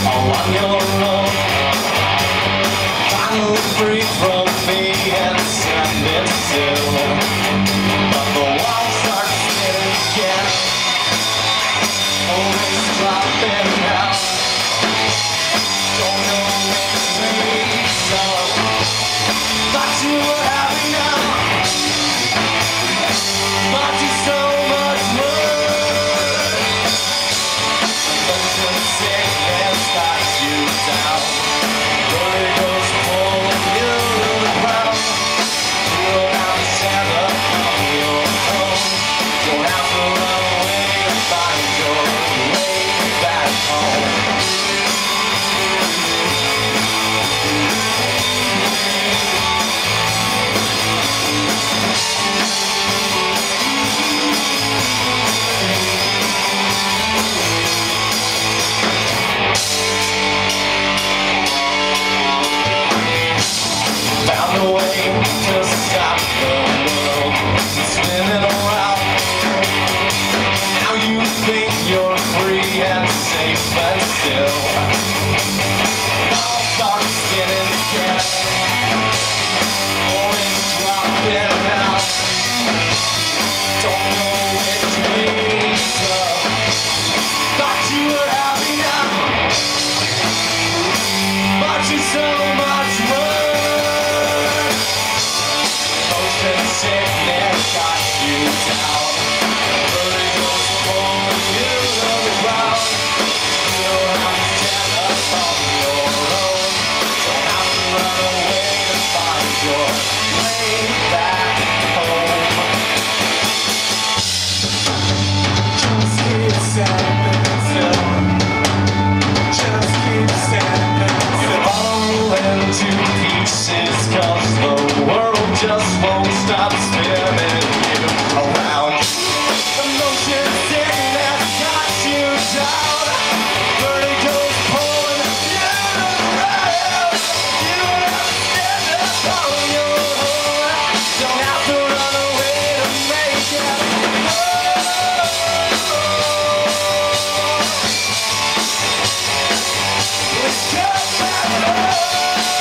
All I your own. Finally free from you're free and safe but still. All skin and Don't know you were happy But you're so much worse. Sickness got you down. Yeah.